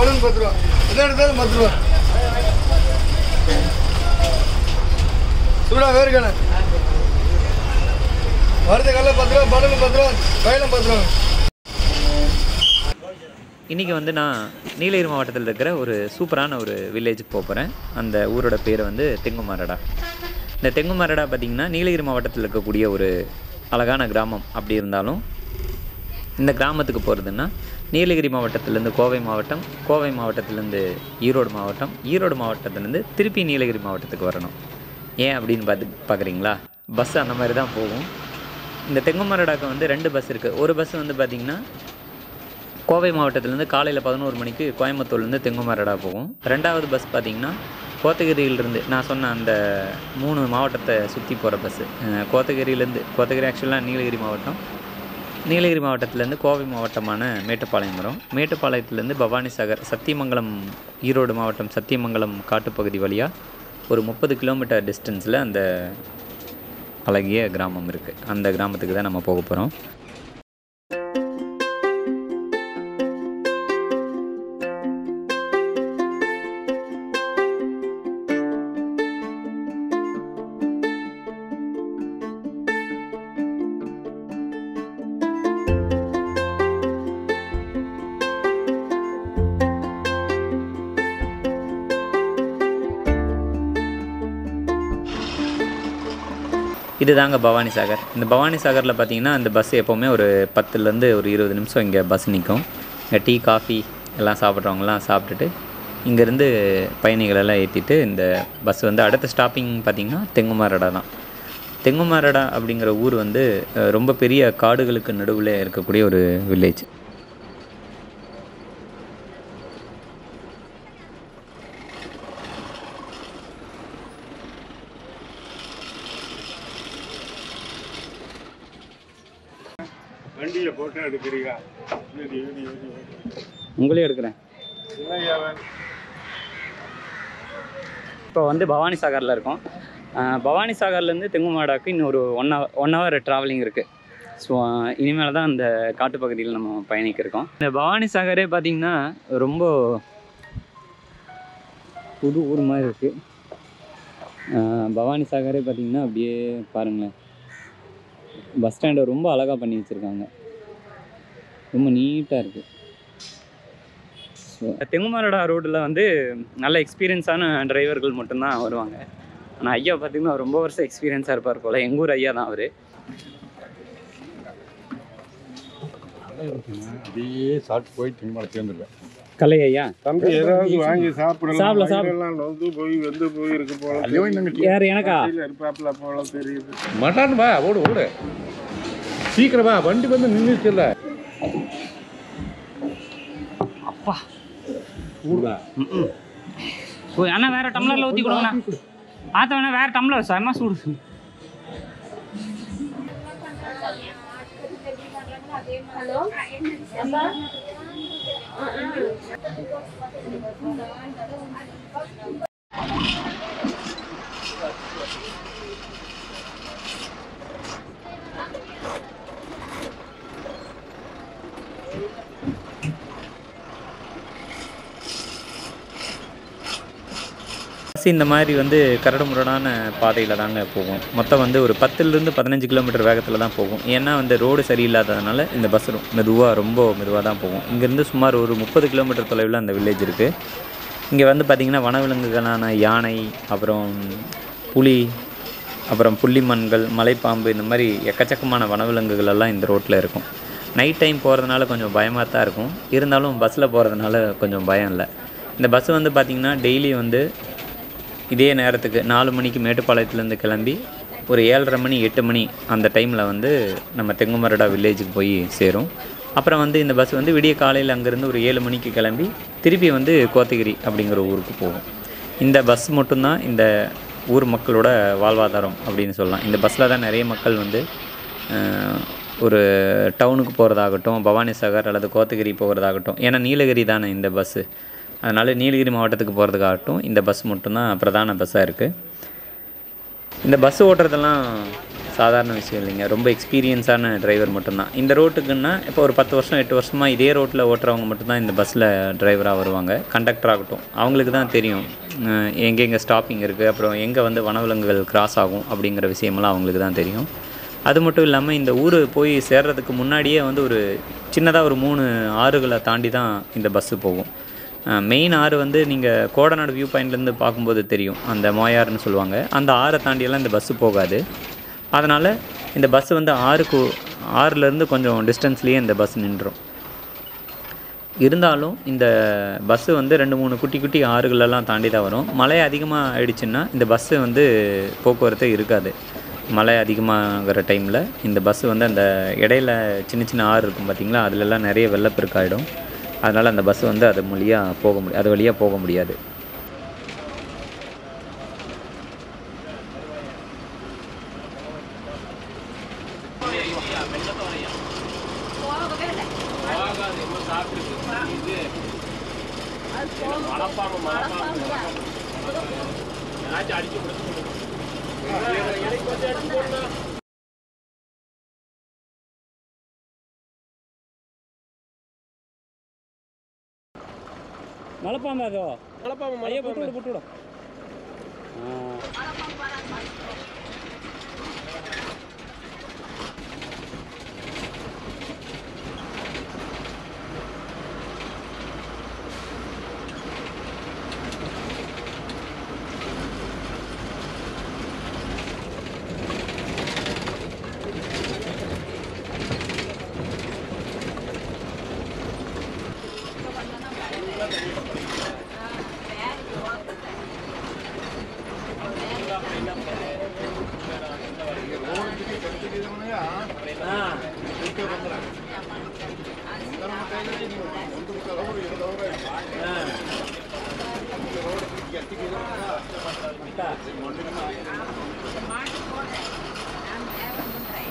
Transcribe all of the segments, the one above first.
Balloon பத்து ரூபா எதை எடுத்தாலும் பத்து ரூபா சூடா வேர்க்கணும் வறுத்த கல்ல பத்து ரூபா பலூன் பத்து ரூபா தைலம் பத்து ரூபா இன்றைக்கி வந்து நான் நீலகிரி மாவட்டத்தில் இருக்கிற ஒரு சூப்பரான ஒரு வில்லேஜுக்கு போக போகிறேன் அந்த ஊரோட பேர் வந்து தெங்குமாரடா. இந்த தெங்குமாரடா பார்த்திங்கன்னா நீலகிரி மாவட்டத்தில் இருக்கக்கூடிய ஒரு அழகான கிராமம். அப்படி இருந்தாலும் இந்த கிராமத்துக்கு போகிறதுன்னா நீலகிரி மாவட்டத்திலேருந்து கோவை மாவட்டம் கோவை மாவட்டத்திலேருந்து ஈரோடு மாவட்டம் ஈரோடு மாவட்டத்திலேருந்து திருப்பி நீலகிரி மாவட்டத்துக்கு வரணும். ஏன் அப்படின்னு பார்த்து பார்க்குறீங்களா? பஸ் அந்த மாதிரி தான் போகும். இந்த தெங்குமரடாக்கு வந்து ரெண்டு பஸ் இருக்குது ஒரு பஸ் வந்து பார்த்திங்கன்னா கோவை மாவட்டத்திலேருந்து காலையில் பதினோரு மணிக்கு கோயம்புத்தூர்லேருந்து தெங்குமரடா போகும். ரெண்டாவது பஸ் பார்த்திங்கன்னா கோத்தகிரியிலிருந்து நான் சொன்ன அந்த மூணு மாவட்டத்தை சுற்றி போகிற பஸ்ஸு கோத்தகிரியிலேருந்து கோத்தகிரி ஆக்சுவலாக நீலகிரி மாவட்டம் நீலகிரி மாவட்டத்திலேருந்து கோவை மாவட்டமான மேட்டுப்பாளையம் வரும் மேட்டுப்பாளையத்துலேருந்து பவானிசாகர் சத்தியமங்கலம் ஈரோடு மாவட்டம் சத்தியமங்கலம் காட்டுப்பகுதி வழியாக ஒரு முப்பது கிலோமீட்டர் டிஸ்டன்ஸில் அந்த அழகிய கிராமம் இருக்குது அந்த கிராமத்துக்கு தான் நம்ம போக போகிறோம் இது தாங்க பவானி சாகர். இந்த பவானி சாகரில் பார்த்தீங்கன்னா இந்த பஸ் எப்போவுமே ஒரு பத்துலேருந்து ஒரு இருபது நிமிஷம் இங்கே பஸ் நிற்கும் இங்கே டீ காஃபி எல்லாம் சாப்பிட்றவங்களாம் சாப்பிட்டுட்டு இங்கேருந்து பயணிகளெல்லாம் ஏற்றிட்டு இந்த பஸ் வந்து அடுத்த ஸ்டாப்பிங் பார்த்திங்கன்னா தெங்குமாரடா தான். தெங்குமாரடா அப்படிங்கிற ஊர் வந்து ரொம்ப பெரிய காடுகளுக்கு நடுவில் இருக்கக்கூடிய ஒரு வில்லேஜ் வண்டியில் ஃபோட்டோ எடுக்கிறீங்க வீடியோ வீடியோ வீடியோ உங்களே எடுக்கிறேன். இப்போ வந்து பவானி சாகரில் இருக்கோம். பவானி சாகர்லேருந்து தெங்குமாடாக்கு இன்னும் ஒரு one hour one hour travelling இருக்குது ஸோ இனிமேல் தான் அந்த காட்டுப்பகுதியில் நம்ம பயணிக்க இருக்கோம். இந்த பவானி சாகரே பார்த்திங்கன்னா ரொம்ப புது ஊர் மாதிரி இருக்குது பவானி சாகரே பார்த்திங்கன்னா அப்படியே பாருங்களேன். பஸ் ஸ்டாண்டை ரொம்ப அழகாக பண்ணி வச்சுருக்காங்க. ரொம்ப நீட்டாக இருக்குது தெங்குமாரடா ரோட்டில் வந்து நல்ல எக்ஸ்பீரியன்ஸான டிரைவர்கள் மட்டும்தான் வருவாங்க. ஆனால் ஐயா பார்த்தீங்கன்னா ரொம்ப வருஷம் எக்ஸ்பீரியன்ஸாக இருப்பார் போல். எங்கள் ஊர் ஐயா தான் அவர். அப்படியே சாப்பிட்டு போய் திரும்ப சேர்ந்துருவேன் கலை ஐயா? தம்பி ஏதாவது வாங்கி சாப்பிடலாம். சாப்பிடலாம், சாப்பிடலாம். நொந்து போய் வெந்து போய் இருக்கு போல யார் எனக்கா? இருப்பாப்புல போல தெரியுது. மட்டான் வா ஓடு ஓடு. சீக்கிரம் வா வண்டி வந்து நின்றுச்சுல்ல அப்பா. ஓ அண்ணா வேற டம்ளரில் ஊற்றி கொடுங்கண்ணா. ஆத்த வேணா வேற டம்ளர் செம்ம சூடு. பஸ் இந்த மாதிரி வந்து கரடுமுரடான பாதையில் தாங்க போகும் மொத்தம் வந்து ஒரு பத்துலேருந்து பதினஞ்சு கிலோமீட்டர் வேகத்தில் தான் போகும் ஏன்னா வந்து ரோடு சரியில்லாததுனால இந்த பஸ் மெதுவாக ரொம்ப மெதுவாக தான் போகும் இங்கேருந்து சுமார் ஒரு முப்பது கிலோமீட்டர் தொலைவில் அந்த வில்லேஜ் இருக்குது இங்கே வந்து பார்த்திங்கன்னா வனவிலங்குகளான யானை அப்புறம் புலி அப்புறம் புள்ளிமண்கள் மலைப்பாம்பு இந்த மாதிரி எக்கச்சக்கமான வனவிலங்குகள் எல்லாம் இந்த ரோட்டில் இருக்கும். நைட் டைம் போகிறதுனால கொஞ்சம் பயமாக தான் இருக்கும். இருந்தாலும் பஸ்ஸில் போகிறதுனால கொஞ்சம் பயம் இல்லை. இந்த பஸ் வந்து பார்த்திங்கன்னா டெய்லி வந்து இதே நேரத்துக்கு நாலு மணிக்கு மேட்டுப்பாளையத்துலேருந்து கிளம்பி ஒரு ஏழரை மணி எட்டு மணி அந்த டைமில் வந்து நம்ம தெங்குமரடா வில்லேஜுக்கு போய் சேரும். அப்புறம் வந்து இந்த பஸ் வந்து விடிய காலையில் அங்கேருந்து ஒரு ஏழு மணிக்கு கிளம்பி திருப்பி வந்து கோத்தகிரி அப்படிங்கிற ஊருக்கு போகும். இந்த பஸ் மட்டும்தான் இந்த ஊர் மக்களோட வாழ்வாதாரம் அப்படின்னு சொல்லலாம். இந்த பஸ்ஸில் தான் நிறைய மக்கள் வந்து ஒரு டவுனுக்கு போகிறதாகட்டும் பவானி சாகர் அல்லது கோத்தகிரி போகிறதாகட்டும் ஏன்னா நீலகிரி தானே இந்த பஸ்ஸு. அதனால் நீலகிரி மாவட்டத்துக்கு போகிறதுக்காகட்டும் இந்த பஸ் மட்டும்தான் பிரதான பஸ்ஸாக இருக்குது இந்த பஸ் ஓட்டுறதெல்லாம் சாதாரண விஷயம் இல்லைங்க. ரொம்ப எக்ஸ்பீரியன்ஸான டிரைவர் மட்டும்தான். இந்த ரோட்டுக்குன்னா இப்போ ஒரு பத்து வருஷம் எட்டு வருஷமாக இதே ரோட்டில் ஓட்டுறவங்க மட்டும்தான் இந்த பஸ்ஸில் டிரைவராக வருவாங்க. கண்டக்டர் ஆகட்டும். அவங்களுக்கு தான் தெரியும் எங்கெங்கே ஸ்டாப்பிங் இருக்குது அப்புறம் எங்கே வந்து வனவிலங்குகள் கிராஸ் ஆகும் அப்படிங்கிற விஷயமெல்லாம் அவங்களுக்கு தான் தெரியும். அது மட்டும் இல்லாமல் இந்த ஊர் போய் சேர்றதுக்கு முன்னாடியே வந்து ஒரு சின்னதாக ஒரு மூணு ஆறுகளை தாண்டி தான் இந்த பஸ்ஸு போகும். மெயின் ஆறு வந்து நீங்கள் கோடநாடு வியூ பாயிண்ட்லேருந்து பார்க்கும்போது தெரியும். அந்த மோயாறுன்னு சொல்லுவாங்க. அந்த ஆறை தாண்டியெல்லாம் இந்த பஸ்ஸு போகாது. அதனால் இந்த பஸ்ஸு வந்து ஆறுக்கு ஆறுலேருந்து கொஞ்சம் டிஸ்டன்ஸ்லேயே இந்த பஸ் நின்றுடும் இருந்தாலும் இந்த பஸ்ஸு வந்து ரெண்டு மூணு குட்டி குட்டி ஆறுகளெல்லாம் தாண்டி தான் வரும். மழை அதிகமாக ஆயிடுச்சுன்னா இந்த பஸ்ஸு வந்து போக்குவரத்து இருக்காது. மழை அதிகமாகிற டைமில் இந்த பஸ்ஸு வந்து அந்த இடையில சின்ன சின்ன ஆறு இருக்கும் பார்த்திங்களா அதிலெல்லாம் நிறைய வெள்ளப்பெருக்காயிடும் அதனால் அந்த பஸ் வந்து அது மொழியாக போக முடியாது அது வழியாக போக முடியாது. மலைப்பாம்பா அதோ. மலைப்பாம்பு ஐயா போட்டு விடு போட்டு விடு.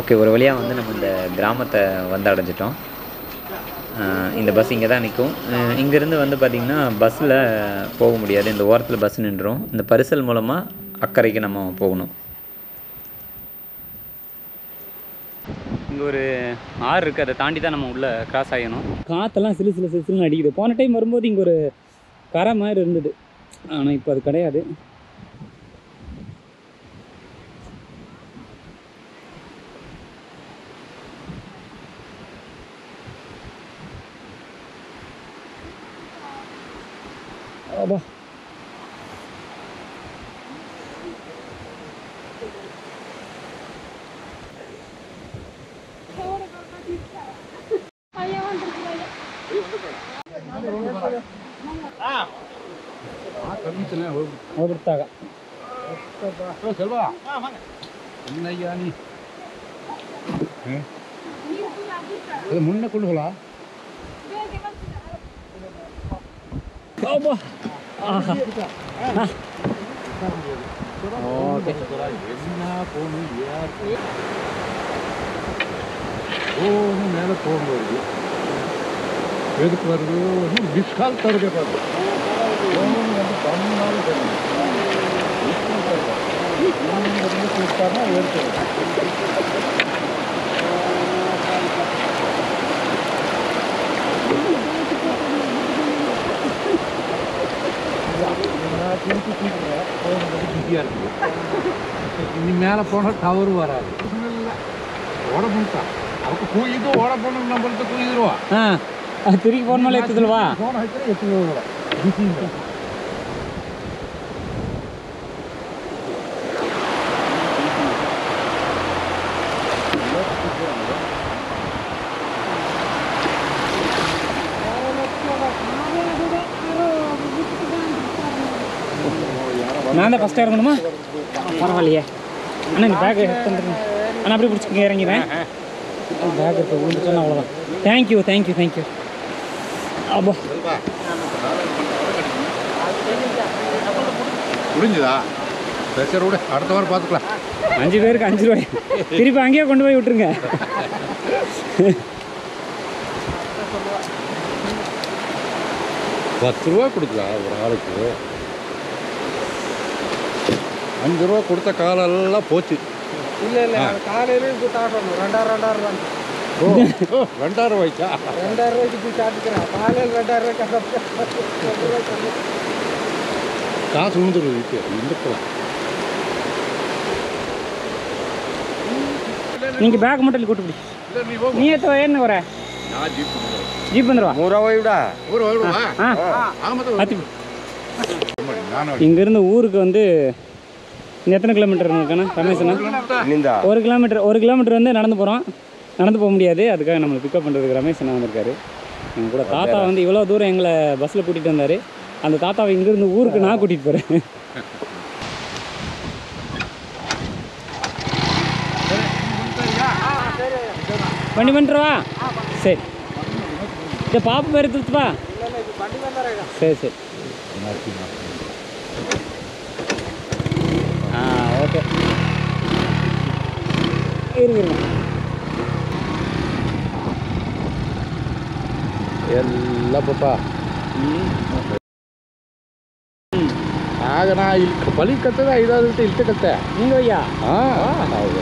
ஓகே ஒரு வழியாக வந்து நம்ம இந்த கிராமத்தை வந்து அடைஞ்சிட்டோம். இந்த பஸ் இங்கே தான் நிற்கும் இங்கேருந்து வந்து பார்த்திங்கன்னா பஸ்ஸில் போக முடியாது. இந்த ஓரத்தில் பஸ் நின்றுரும். இந்த பரிசல் மூலமாக அக்கறைக்கு நம்ம போகணும். இங்கே ஒரு ஆறு இருக்குது அதை தாண்டி தான் நம்ம உள்ளே கிராஸ் ஆகணும் காற்றெல்லாம் சிலு சிலு சிலு சிலுன்னு அடிக்குது. போன டைம் வரும்போது இங்கே ஒரு கரை மாதிரி இருந்தது. ஆனால் இப்போ அது கிடையாது அப்பா ಹೋಗ್ಬಿಡ್ತಾಗ செல்வா என்னய்யா நீ அது முன்ன கொள்ளுகளா ஓகே என்ன போகணும் யார் போகணும் மேலே போகணும் வருது எதுக்கு வருது இன்னும் டிஸ்கால் தருதே பாரு இனி மேலே போனால் டவர் வராது. ஓட பண்ணிட்டான் அவருக்கு கூயிது ஓட போனோம் நம்மளுக்கு கூயிடுவோம் திருப்பி போன மேலே எடுத்துருவா போன எடுத்துருவா நான் தான் ஃபஸ்ட்டாக இருக்கணுமா பரவாயில்லையே. அண்ணா இந்த பேக் எடுத்துருங்க அண்ணா அப்படியே பிடிச்சிக்கங்க இறங்கிறேன் பேக் இருக்க விழுந்துட்டோன்னா அவ்வளோதான் தேங்க்யூ தேங்க்யூ தேங்க்யூ அப்பா. முடிஞ்சுதா சரி சரி விடு. அடுத்த வாரம் பார்த்துக்கலாம். அஞ்சு பேருக்கு அஞ்சு ரூபாய். திருப்பி அங்கேயே கொண்டு போய் விட்டுருங்க. பத்து ரூபா கொடுக்கலாம் ஒரு ஆளுக்கு? அஞ்சு ரூபா கொடுத்த காலெல்லாம் போச்சு. இல்ல இல்ல காலையில இப்போ சாப்பிடணும். ரெண்டாயிரம் ரெண்டாயிரம் தான் ஓ ரெண்டாயிரம் ரூபாய்க்கா? ரெண்டாயிரம் ரூபாய்க்கு போய் சாப்பிட்டுக்கிறேன். காலையில் ரெண்டாயிரம் ரூபாய் காசு விழுந்துருது இப்போ இருக்கலாம் நீங்கள் பேக் மட்டும் கூட்டு பிடி நீ எத்த என்ன வர. ஜீப் வந்துடுவா ஆ. ஆமாம் அத்தி நானும் இங்கேருந்து ஊருக்கு வந்து இங்க எத்தனை கிலோமீட்டர் இருக்குண்ணா ரமேஷ்ண்ணா ஒரு கிலோமீட்டர் ஒரு கிலோமீட்டர் வந்து நடந்து போகிறோம் நடந்து போக முடியாது. அதுக்காக நம்மளை பிக்கப் பண்ணுறதுக்கு ரமேஷ் அண்ணா வந்திருக்காரு. எங்க கூட தாத்தா வந்து இவ்வளோ தூரம் எங்களை பஸ்ஸில் கூட்டிகிட்டு வந்தார். அந்த தாத்தாவை இங்கேருந்து ஊருக்கு நான் கூட்டிகிட்டு போகிறேன் வண்டி பண்ணிட்டுருவா சரி. இந்த பாப்பு பேர் எடுத்துப்பா சரி சரி ஆ ஓகே இருங்க இருங்க ಎಲ್ಲ ಪಾಪ ಆಗ ನಾ ಇಲ್ಲಿ ಬಲಿ ಕತ್ತದ ಐದಾರು ಇಲ್ತೆ ಕತ್ತೆ நீங்கள் ஐயா ಹಾಂ ಹೌದು